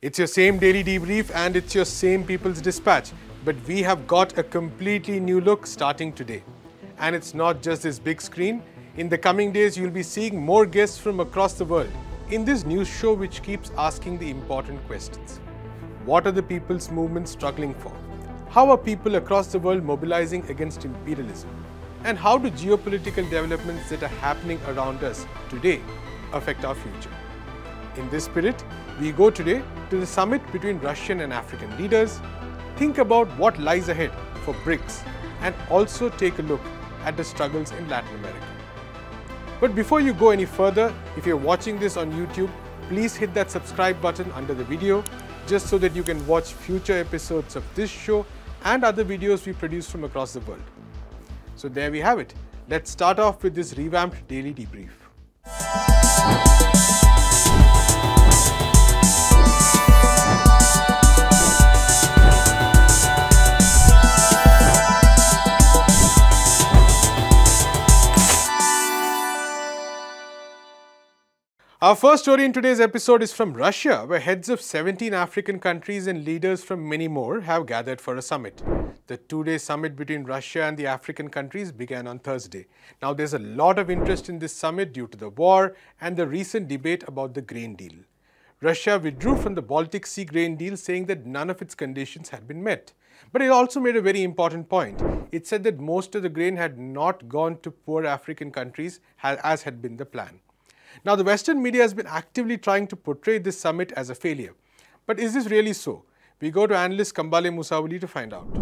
It's your same daily debrief and it's your same People's Dispatch, but we have got a completely new look starting today. And it's not just this big screen. In the coming days, you'll be seeing more guests from across the world in this news show which keeps asking the important questions. What are the people's movements struggling for? How are people across the world mobilizing against imperialism? And how do geopolitical developments that are happening around us today affect our future? In this spirit, we go today to the summit between Russian and African leaders, think about what lies ahead for BRICS, and also take a look at the struggles in Latin America. But before you go any further, if you're watching this on YouTube, please hit that subscribe button under the video just so that you can watch future episodes of this show and other videos we produce from across the world. So there we have it. Let's start off with this revamped daily debrief. Our first story in today's episode is from Russia, where heads of 17 African countries and leaders from many more have gathered for a summit. The two day summit between Russia and the African countries began on Thursday. Now, there's a lot of interest in this summit due to the war and the recent debate about the grain deal. Russia withdrew from the Baltic Sea grain deal, saying that none of its conditions had been met. But it also made a very important point. It said that most of the grain had not gone to poor African countries, as had been the plan. Now, the Western media has been actively trying to portray this summit as a failure. But is this really so? We go to analyst Kambale Musavuli to find out.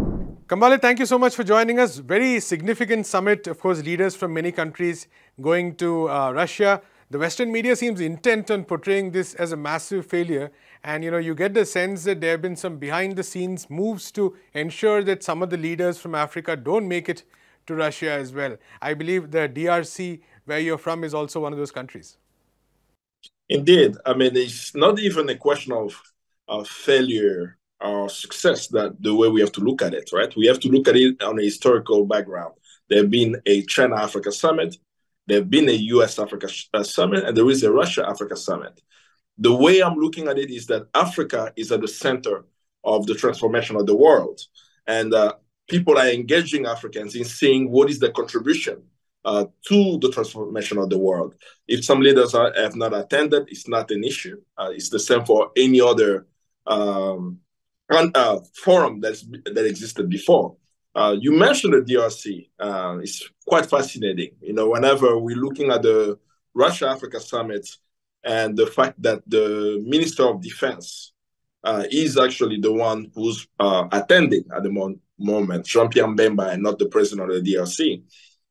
Kambale, thank you so much for joining us. Very significant summit, of course, leaders from many countries going to uh, Russia. The Western media seems intent on portraying this as a massive failure. And you know, you get the sense that there have been some behind the scenes moves to ensure that some of the leaders from Africa don't make it to Russia as well. I believe the DRC, where you're from, is also one of those countries. Indeed. I mean, it's not even a question of, of failure or success that the way we have to look at it, right? We have to look at it on a historical background. There have been a China Africa summit, there have been a US Africa uh, summit, and there is a Russia Africa summit. The way I'm looking at it is that Africa is at the center of the transformation of the world. And uh, people are engaging Africans in seeing what is the contribution uh, to the transformation of the world. If some leaders are, have not attended, it's not an issue. Uh, it's the same for any other um, uh, forum that's, that existed before. Uh, you mentioned the DRC. Uh, it's quite fascinating. You know, whenever we're looking at the Russia Africa summit and the fact that the Minister of Defense uh, is actually the one who's attending at the mo- moment, Jean Pierre and not the president of the DRC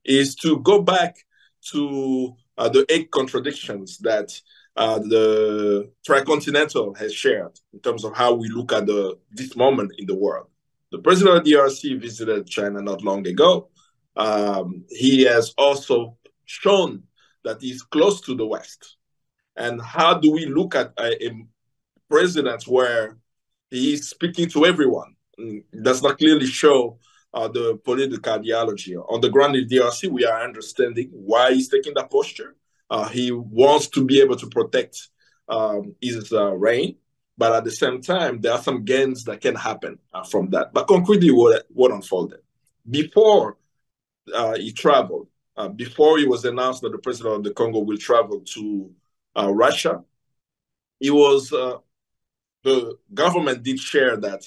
is to go back to uh, the eight contradictions that uh, the tricontinental has shared in terms of how we look at the this moment in the world. The president of the DRC visited China not long ago. Um, he has also shown that he's close to the West. And how do we look at a, a president where he's speaking to everyone? Mm, does not clearly show uh, the political ideology. On the ground in DRC, we are understanding why he's taking that posture. Uh, he wants to be able to protect um, his uh, reign, but at the same time, there are some gains that can happen uh, from that. But concretely, what, what unfolded? Before uh, he traveled, uh, before it was announced that the president of the Congo will travel to Russia, it was the government did share that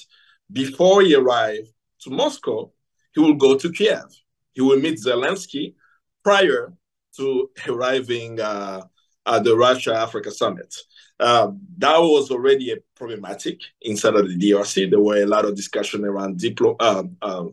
before he arrived to Moscow, he will go to Kiev. He will meet Zelensky prior to arriving uh, at the Russia Africa summit. Uh, that was already a problematic inside of the DRC. There were a lot of discussion around diplo- uh,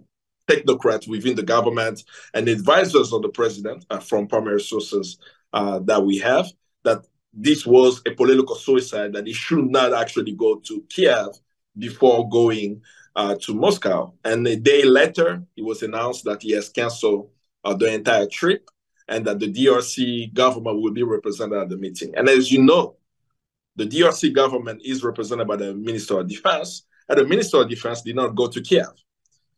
technocrats within the government and advisors of the president uh, from primary sources uh, that we have that this was a political suicide, that he should not actually go to Kiev before going uh, to Moscow. And a day later, it was announced that he has canceled uh, the entire trip and that the DRC government will be represented at the meeting. And as you know, the DRC government is represented by the Minister of Defense, and the Minister of Defense did not go to Kiev.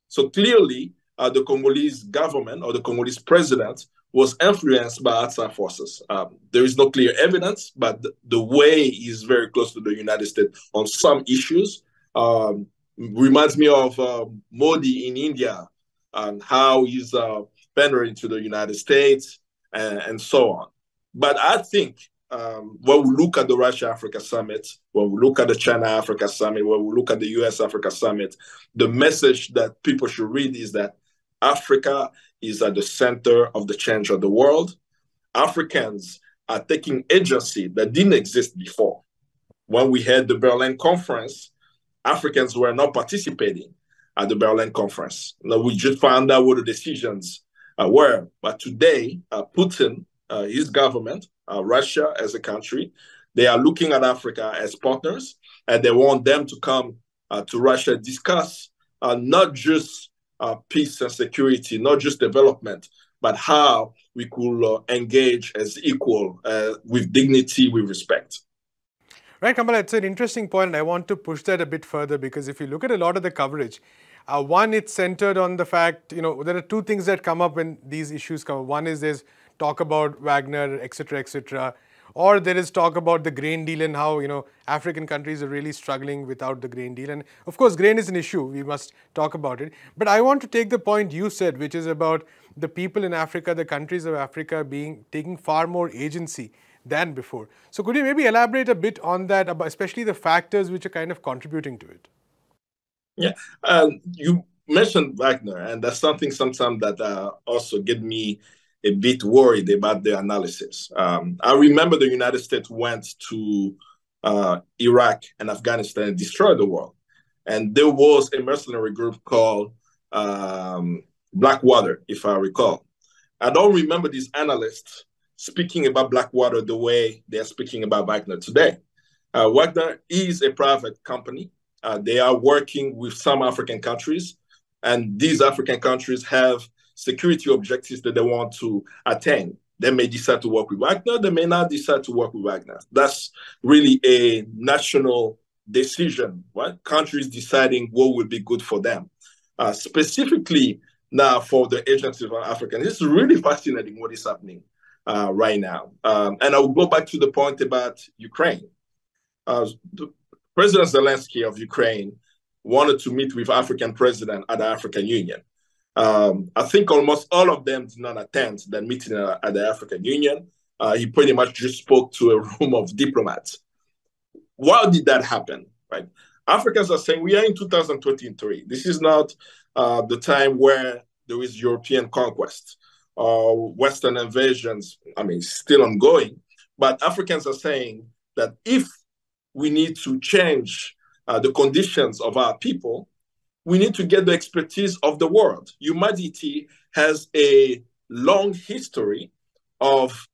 So clearly, uh, the Congolese government or the Congolese president was influenced by outside forces. Um, there is no clear evidence, but the, the, way is very close to the United States on some issues. Um, reminds me of uh, Modi in India and how he's uh, pandering to the United States and, and so on. But I think um, when we look at the Russia Africa Summit, when we look at the China Africa Summit, when we look at the US Africa Summit, the message that people should read is that Africa is at the center of the change of the world. Africans are taking agency that didn't exist before. When we had the Berlin Conference, Africans were not participating at the Berlin Conference. Now, we just found out what the decisions uh, were. But today, uh, Putin, uh, his government, uh, Russia as a country, they are looking at Africa as partners, and they want them to come uh, to Russia discuss uh, not just peace and security, not just development, but how we could engage as equal with dignity, with respect. Right, Kamala, it's an interesting point, and I want to push that a bit further because if you look at a lot of the coverage, uh, one, it's centered on the fact, you know, there are two things that come up when these issues come up. One is there's talk about Wagner, etc., etc or there is talk about the grain deal and how you know African countries are really struggling without the grain deal. And of course, grain is an issue. We must talk about it. But I want to take the point you said, which is about the people in Africa, the countries of Africa being taking far more agency than before. So could you maybe elaborate a bit on that, especially the factors which are kind of contributing to it? Yeah, um, you mentioned Wagner, and that's something sometimes that uh, also get me a bit worried about the analysis. Um, I remember the United States went to uh, Iraq and Afghanistan and destroyed the world. And there was a mercenary group called um, Blackwater, if I recall. I don't remember these analysts speaking about Blackwater the way they're speaking about Wagner today. Uh, Wagner is a private company. Uh, they are working with some African countries, and these African countries have security objectives that they want to attain. They may decide to work with Wagner, they may not decide to work with Wagner. That's really a national decision, right? Countries deciding what would be good for them. Uh, specifically now for the Agency for Africa, this is really fascinating what is happening uh, right now. Um, and I will go back to the point about Ukraine. Uh, President Zelensky of Ukraine wanted to meet with African president at the African Union. Um, I think almost all of them did not attend that meeting at, at the African Union. Uh, he pretty much just spoke to a room of diplomats. Why did that happen? Right? Africans are saying we are in 2023. This is not uh, the time where there is European conquest or Western invasions. I mean, still ongoing. But Africans are saying that if we need to change uh, the conditions of our people, we need to get the expertise of the world. Humanity has a long history of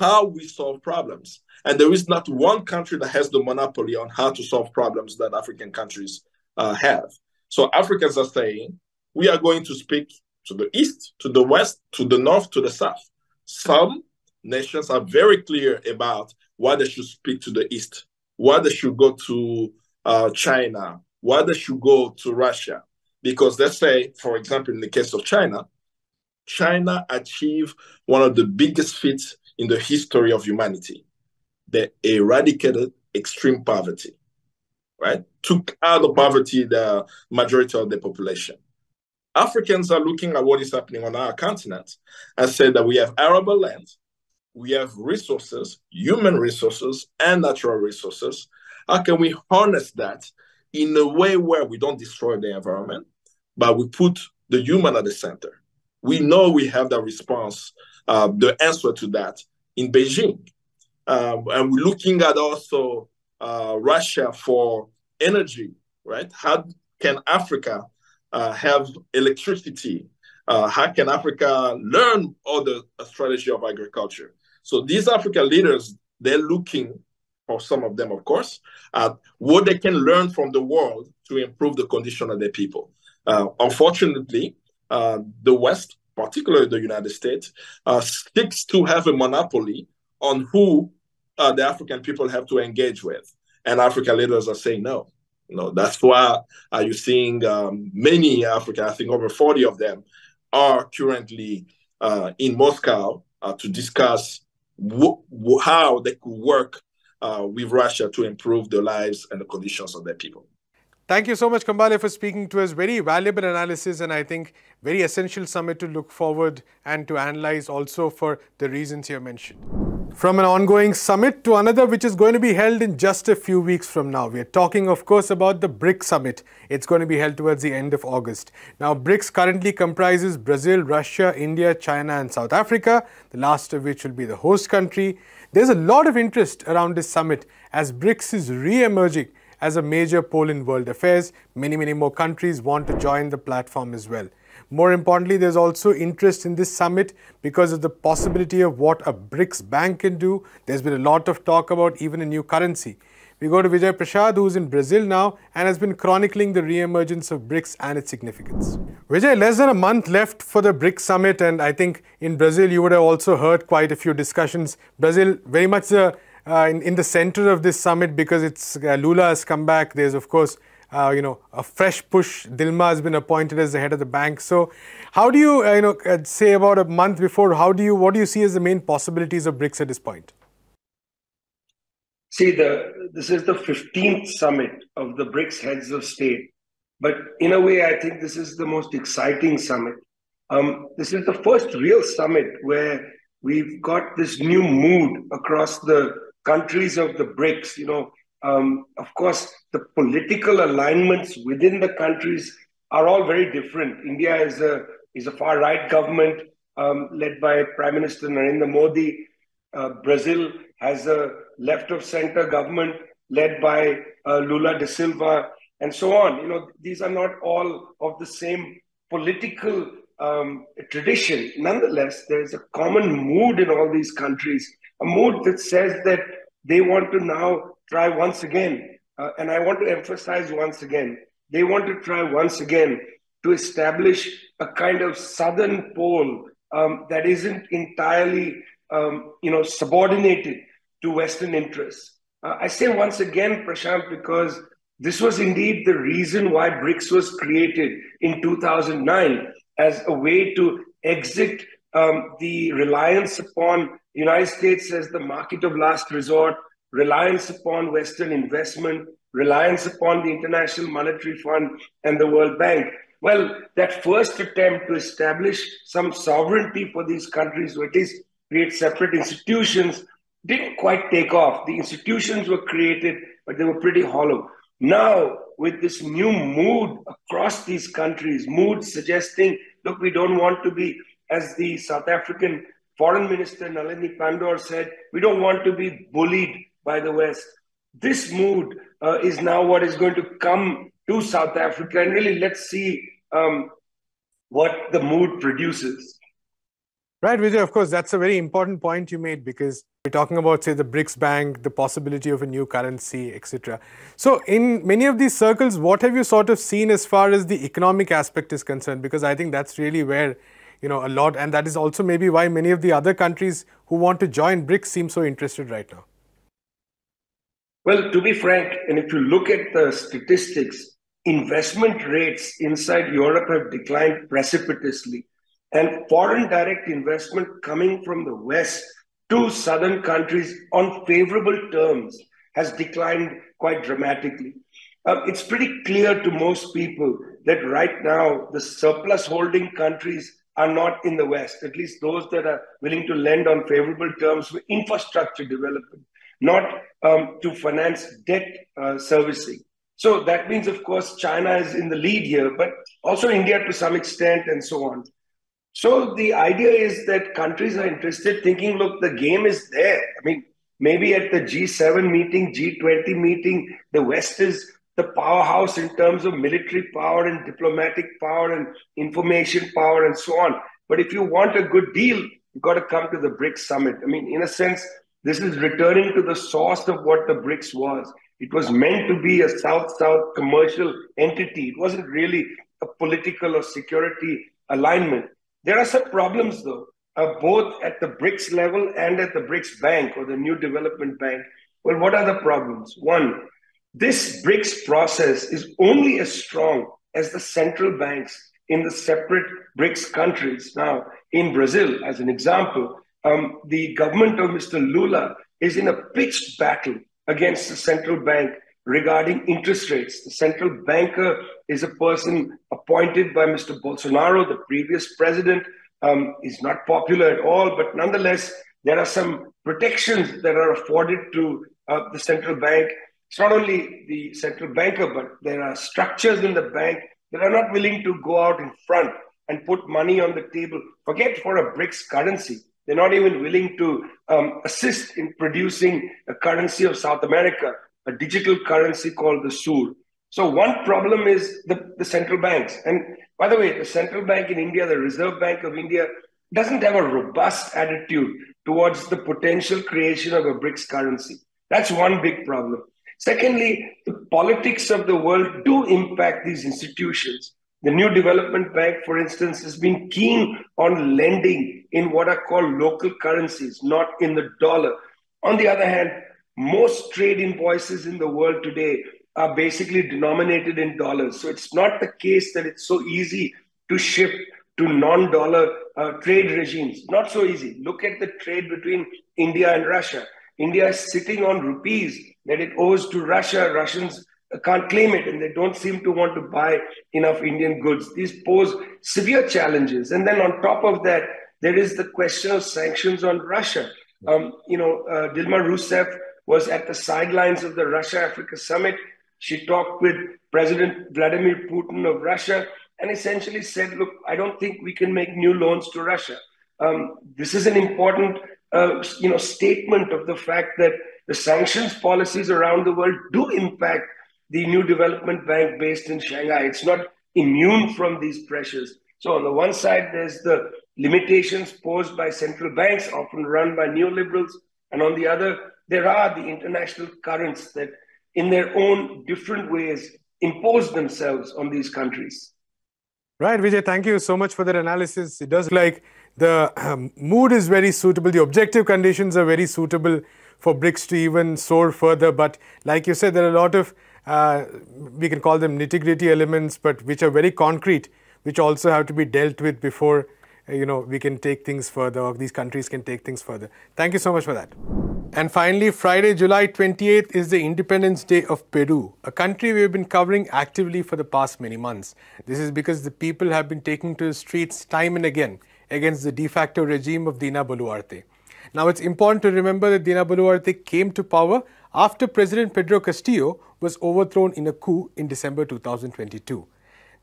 how we solve problems. And there is not one country that has the monopoly on how to solve problems that African countries uh, have. So Africans are saying, we are going to speak to the east, to the west, to the north, to the south. Some nations are very clear about why they should speak to the east, why they should go to uh, China, why they should go to Russia. Because let's say, for example, in the case of China, China achieved one of the biggest feats in the history of humanity. They eradicated extreme poverty, right? Took out of poverty the majority of the population. Africans are looking at what is happening on our continent and say that we have arable land, we have resources, human resources, and natural resources. How can we harness that in a way where we don't destroy the environment, but we put the human at the center. We know we have the response, uh, the answer to that in Beijing. Um, and we're looking at also uh, Russia for energy, right? How can Africa uh, have electricity? Uh, how can Africa learn all the strategy of agriculture? So these African leaders, they're looking or some of them, of course, uh, what they can learn from the world to improve the condition of their people. Uh, unfortunately, uh, the West, particularly the United States, uh, sticks to have a monopoly on who uh, the African people have to engage with. And African leaders are saying no. No, that's why are you're seeing um, many African, I think over 40 of them, are currently uh, in Moscow uh, to discuss how they could work uh, with Russia to improve the lives and the conditions of their people. Thank you so much, Kambale, for speaking to us. Very valuable analysis and I think very essential summit to look forward and to analyze also for the reasons you mentioned. From an ongoing summit to another which is going to be held in just a few weeks from now. We are talking, of course, about the BRICS summit. It's going to be held towards the end of August. Now, BRICS currently comprises Brazil, Russia, India, China and South Africa, the last of which will be the host country. There's a lot of interest around this summit as BRICS is re-emerging as a major pole in world affairs. Many, many more countries want to join the platform as well. More importantly, there's also interest in this summit because of the possibility of what a BRICS bank can do. There's been a lot of talk about even a new currency. We go to Vijay Prashad, who's in Brazil now and has been chronicling the re-emergence of BRICS and its significance. Vijay, less than a month left for the BRICS summit, and I think in Brazil you would have also heard quite a few discussions. Brazil, very much the, in, in, the center of this summit because it's uh, Lula has come back. There's of course uh, you know, a fresh push. Dilma has been appointed as the head of the bank. So, how do you, uh, you know, uh, say about a month before, how do you, what do you see as the main possibilities of BRICS at this point? See, the this is the 15th summit of the BRICS heads of state. But in a way, I think this is the most exciting summit. Um, this is the first real summit where we've got this new mood across the countries of the BRICS. You know, um, of course, the political alignments within the countries are all very different. India is a is a far right government um, led by Prime Minister Narendra Modi. Uh, Brazil has a left of center government led by uh, Lula da Silva, and so on. You know, these are not all of the same political um, tradition. Nonetheless, there is a common mood in all these countries, a mood that says that they want to now try once again, uh, and I want to emphasize once again, they want to try once again to establish a kind of southern pole um, that isn't entirely, um, you know, subordinated to Western interests. Uh, I say once again, Prashant, because this was indeed the reason why BRICS was created in 2009 as a way to exit um, the reliance upon United States as the market of last resort, reliance upon Western investment, reliance upon the International Monetary Fund and the World Bank. Well, that first attempt to establish some sovereignty for these countries, or at least create separate institutions, didn't quite take off. The institutions were created, but they were pretty hollow. Now, with this new mood across these countries, mood suggesting, look, we don't want to be, as the South African Foreign Minister Naledi Pandor said, we don't want to be bullied by the West. This mood uh, is now what is going to come to South Africa, and really let's see um, what the mood produces. Right, Vijay, of course, that's a very important point you made because we're talking about, say, the BRICS Bank, the possibility of a new currency, etc. So, in many of these circles, what have you sort of seen as far as the economic aspect is concerned? Because I think that's really where, you know, a lot, and that is also maybe why many of the other countries who want to join BRICS seem so interested right now. Well, to be frank, and if you look at the statistics, investment rates inside Europe have declined precipitously. And foreign direct investment coming from the West to southern countries on favorable terms has declined quite dramatically. Uh, it's pretty clear to most people that right now the surplus holding countries are not in the West, at least those that are willing to lend on favorable terms for infrastructure development not um, to finance debt uh, servicing. So that means, of course, China is in the lead here, but also India to some extent, and so on. So the idea is that countries are interested, thinking, look, the game is there. I mean, maybe at the G7 meeting, G20 meeting, the West is the powerhouse in terms of military power and diplomatic power and information power and so on. But if you want a good deal, you've got to come to the BRICS summit. I mean, in a sense, this is returning to the source of what the BRICS was. It was meant to be a South-South commercial entity. It wasn't really a political or security alignment. There are some problems, though, uh, both at the BRICS level and at the BRICS Bank or the New Development Bank. Well, what are the problems? One, this BRICS process is only as strong as the central banks in the separate BRICS countries. Now, in Brazil, as an example, um, the government of Mr. Lula is in a pitched battle against the central bank regarding interest rates. The central banker is a person appointed by Mr. Bolsonaro, the previous president. Um, is not popular at all, but nonetheless, there are some protections that are afforded to uh, the central bank. It's not only the central banker, but there are structures in the bank that are not willing to go out in front and put money on the table. Forget for a BRICS currency. They're not even willing to um, assist in producing a currency of South America, a digital currency called the SUR. So one problem is the, the central banks. And by the way, the central bank in India, the Reserve Bank of India, doesn't have a robust attitude towards the potential creation of a BRICS currency. That's one big problem. Secondly, the politics of the world do impact these institutions. The New Development Bank, for instance, has been keen on lending in what are called local currencies, not in the dollar. On the other hand, most trade invoices in the world today are basically denominated in dollars. So it's not the case that it's so easy to shift to non dollar uh, trade regimes. Not so easy. Look at the trade between India and Russia. India is sitting on rupees that it owes to Russia. Russians can't claim it and they don't seem to want to buy enough Indian goods. These pose severe challenges. And then on top of that, there is the question of sanctions on Russia. Um, you know, uh, Dilma Rousseff was at the sidelines of the Russia Africa summit. She talked with President Vladimir Putin of Russia and essentially said, Look, I don't think we can make new loans to Russia. Um, this is an important uh, you know, statement of the fact that the sanctions policies around the world do impact the new development bank based in Shanghai. It's not immune from these pressures. So, on the one side, there's the limitations posed by central banks, often run by neoliberals. And on the other, there are the international currents that, in their own different ways, impose themselves on these countries. Right, Vijay, thank you so much for that analysis. It does like the um, mood is very suitable, the objective conditions are very suitable for BRICS to even soar further. But like you said, there are a lot of uh, we can call them nitty gritty elements, but which are very concrete, which also have to be dealt with before you know we can take things further or these countries can take things further. Thank you so much for that. And finally, Friday, July 28th is the Independence Day of Peru, a country we've been covering actively for the past many months. This is because the people have been taking to the streets time and again against the de facto regime of Dina Boluarte. Now, it's important to remember that Dina Boluarte came to power after President Pedro Castillo was overthrown in a coup in December 2022.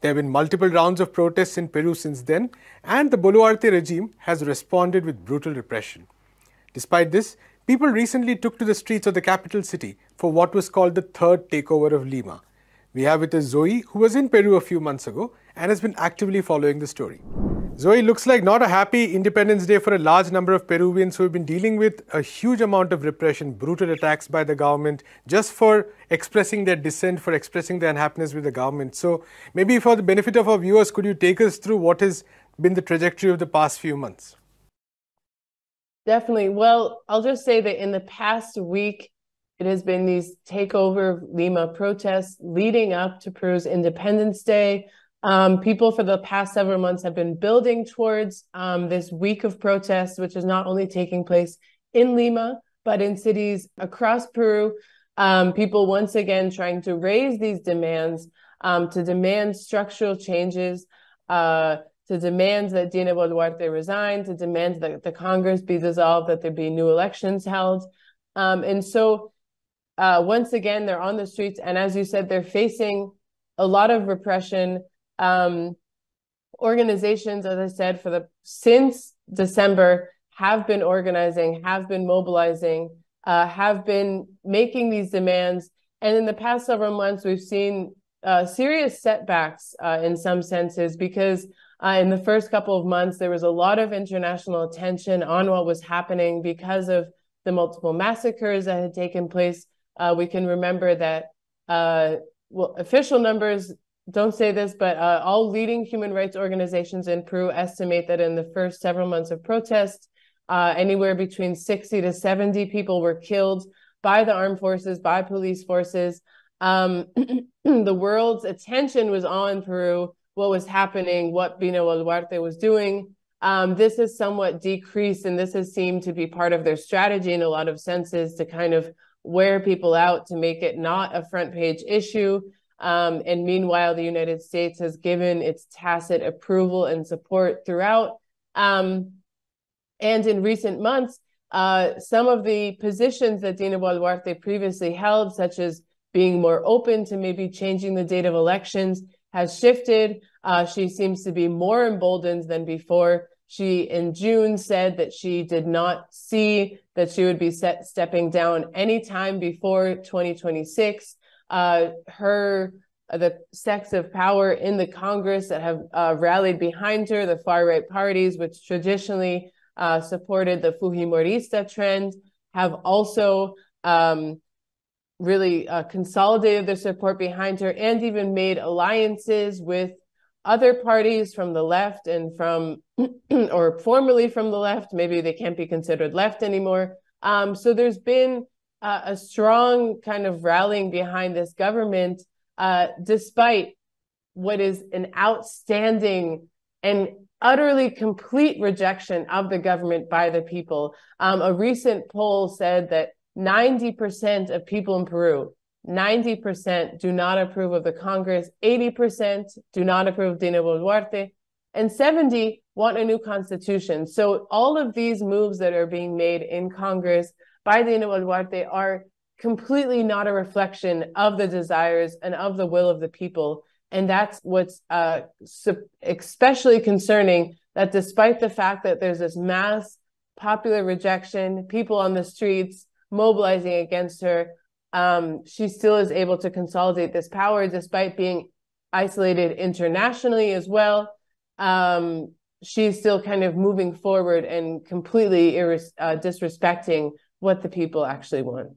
There have been multiple rounds of protests in Peru since then, and the Boluarte regime has responded with brutal repression. Despite this, people recently took to the streets of the capital city for what was called the third takeover of Lima. We have with us Zoe, who was in Peru a few months ago and has been actively following the story. Zoe, looks like not a happy Independence Day for a large number of Peruvians who have been dealing with a huge amount of repression, brutal attacks by the government, just for expressing their dissent, for expressing their unhappiness with the government. So, maybe for the benefit of our viewers, could you take us through what has been the trajectory of the past few months? Definitely. Well, I'll just say that in the past week, it has been these takeover Lima protests leading up to Peru's Independence Day. Um, people for the past several months have been building towards um, this week of protests, which is not only taking place in Lima, but in cities across Peru. Um, people once again trying to raise these demands, um, to demand structural changes, uh, to demand that Dina Boluarte resign, to demand that the Congress be dissolved, that there be new elections held. Um, and so, uh, once again, they're on the streets. And as you said, they're facing a lot of repression um, organizations, as I said, for the since December have been organizing, have been mobilizing, uh, have been making these demands. And in the past several months, we've seen uh, serious setbacks uh, in some senses because uh, in the first couple of months, there was a lot of international attention on what was happening because of the multiple massacres that had taken place. Uh, we can remember that uh, well, official numbers don't say this, but uh, all leading human rights organizations in Peru estimate that in the first several months of protests, uh, anywhere between 60 to 70 people were killed by the armed forces, by police forces. Um, the world's attention was on Peru, what was happening, what Dina Boluarte was doing. Um, this has somewhat decreased, and this has seemed to be part of their strategy in a lot of senses to kind of wear people out to make it not a front page issue. Um, and meanwhile, the United States has given its tacit approval and support throughout. Um, and in recent months, uh, some of the positions that Dina Boluarte previously held, such as being more open to maybe changing the date of elections, has shifted. Uh, she seems to be more emboldened than before. She, in June, said that she did not see that she would be set, stepping down anytime before 2026. Uh, her uh, the sects of power in the Congress that have uh, rallied behind her, the far right parties, which traditionally uh, supported the Fujimorista trend, have also um, really uh, consolidated their support behind her and even made alliances with other parties from the left and from, or formerly from the left, maybe they can't be considered left anymore. Um, so there's been uh, a strong kind of rallying behind this government, uh, despite what is an outstanding and utterly complete rejection of the government by the people. Um, a recent poll said that 90% of people in Peru 90% do not approve of the Congress, 80% do not approve of Dina Boluarte, and 70 want a new constitution. So all of these moves that are being made in Congress by the end Dina Boluarte are completely not a reflection of the desires and of the will of the people. And that's what's uh, especially concerning that despite the fact that there's this mass popular rejection, people on the streets mobilizing against her, um, she still is able to consolidate this power despite being isolated internationally as well. Um, she's still kind of moving forward and completely uh, disrespecting what the people actually want.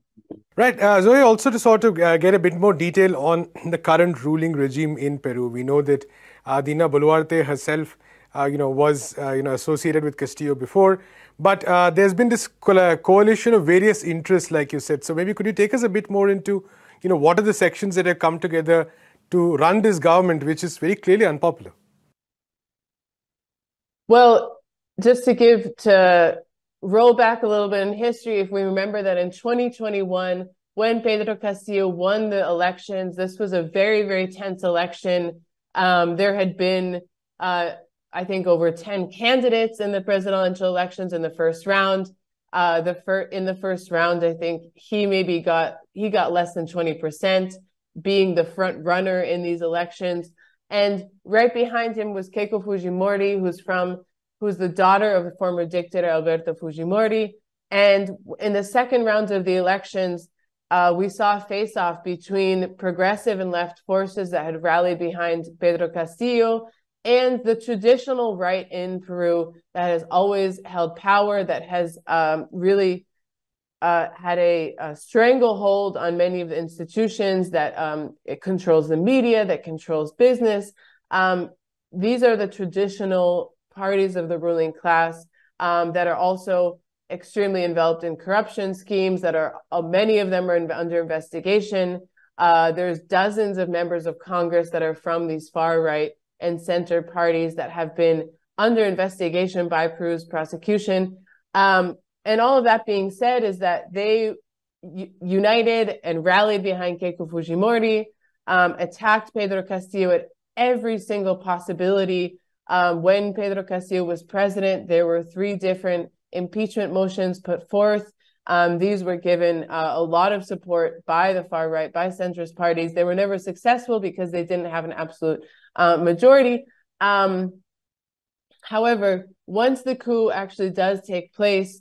Right. Uh, Zoe, also to sort of uh, get a bit more detail on the current ruling regime in Peru, we know that uh, Dina Boluarte herself, uh, you know, was, uh, you know, associated with Castillo before. But uh, there's been this coalition of various interests, like you said. So maybe could you take us a bit more into, you know, what are the sections that have come together to run this government, which is very clearly unpopular? Well, just to give to roll back a little bit in history, if we remember that in 2021, when Pedro Castillo won the elections, this was a very, very tense election. Um, there had been uh, I think, over 10 candidates in the presidential elections in the first round. Uh, the fir- in the first round, I think he maybe got he got less than 20%, being the front runner in these elections. And right behind him was Keiko Fujimori, who's from who's the daughter of the former dictator Alberto Fujimori. And in the second round of the elections, uh, we saw a face-off between progressive and left forces that had rallied behind Pedro Castillo and the traditional right in Peru that has always held power, that has um, really uh, had a, a, stranglehold on many of the institutions, that um, it controls the media, that controls business. Um, these are the traditional parties of the ruling class um, that are also extremely enveloped in corruption schemes that are uh, many of them are in, under investigation. Uh, there's dozens of members of Congress that are from these far right and center parties that have been under investigation by Peru's prosecution. Um, and all of that being said, is that they united and rallied behind Keiko Fujimori, um, attacked Pedro Castillo at every single possibility. Um, when Pedro Castillo was president, there were three different impeachment motions put forth. Um, these were given uh, a lot of support by the far right, by centrist parties. They were never successful because they didn't have an absolute uh, majority. Um, however, once the coup actually does take place,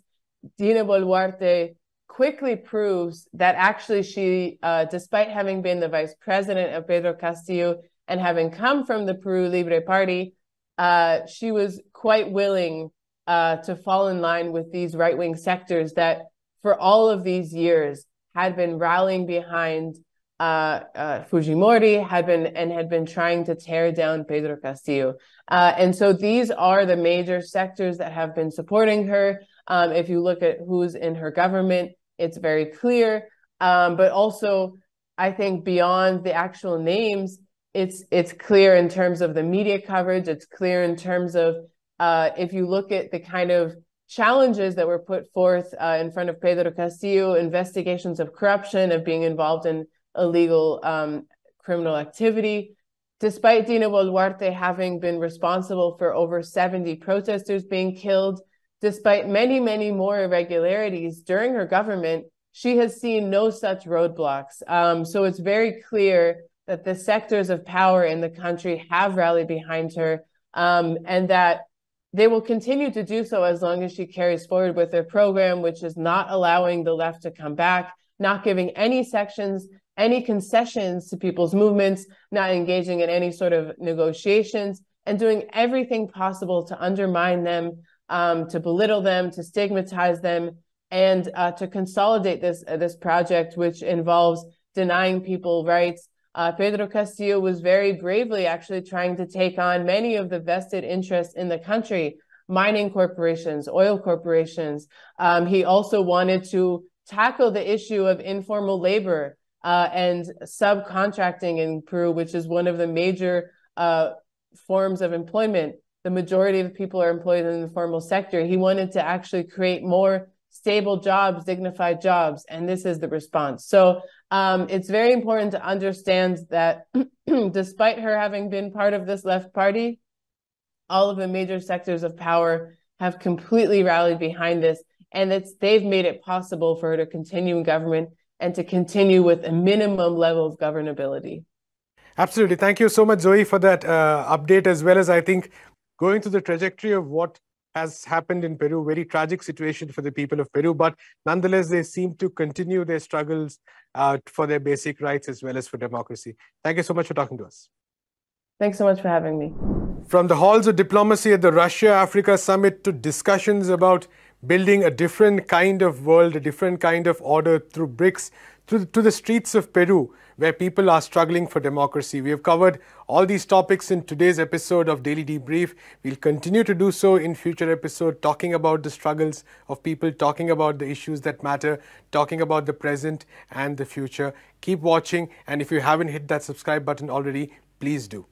Dina Boluarte quickly proves that actually she, uh, despite having been the vice president of Pedro Castillo and having come from the Peru Libre Party, uh, she was quite willing uh, to fall in line with these right wing sectors that, for all of these years, had been rallying behind uh, uh, Fujimori had been and had been trying to tear down Pedro Castillo. Uh, and so these are the major sectors that have been supporting her. Um, if you look at who's in her government, it's very clear. Um, but also, I think beyond the actual names, it's it's clear in terms of the media coverage. It's clear in terms of uh, if you look at the kind of challenges that were put forth uh, in front of Pedro Castillo, investigations of corruption, of being involved in illegal um, criminal activity, despite Dina Boluarte having been responsible for over 70 protesters being killed, despite many, many more irregularities during her government, she has seen no such roadblocks. Um, so it's very clear that the sectors of power in the country have rallied behind her um, and that they will continue to do so as long as she carries forward with their program, which is not allowing the left to come back, not giving any sections any concessions to people's movements, not engaging in any sort of negotiations, and doing everything possible to undermine them, um, to belittle them, to stigmatize them, and uh, to consolidate this uh, this project, which involves denying people rights. Uh, Pedro Castillo was very bravely actually trying to take on many of the vested interests in the country, mining corporations, oil corporations. Um, he also wanted to tackle the issue of informal labor uh, and subcontracting in Peru, which is one of the major uh, forms of employment. The majority of people are employed in the formal sector. He wanted to actually create more stable jobs, dignified jobs, and this is the response. So um, it's very important to understand that despite her having been part of this left party, all of the major sectors of power have completely rallied behind this, and it's they've made it possible for her to continue in government and to continue with a minimum level of governability. Absolutely. Thank you so much, Zoe, for that uh, update, as well as I think going to the trajectory of what has happened in Peru, very tragic situation for the people of Peru, but nonetheless, they seem to continue their struggles uh, for their basic rights as well as for democracy. Thank you so much for talking to us. Thanks so much for having me. From the halls of diplomacy at the Russia Africa summit to discussions about building a different kind of world, a different kind of order through BRICS, to, to the streets of Peru, where people are struggling for democracy. We have covered all these topics in today's episode of Daily Debrief. We'll continue to do so in future episodes, talking about the struggles of people, talking about the issues that matter, talking about the present and the future. Keep watching, and if you haven't hit that subscribe button already, please do.